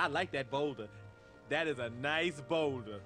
I like that boulder. That is a nice boulder.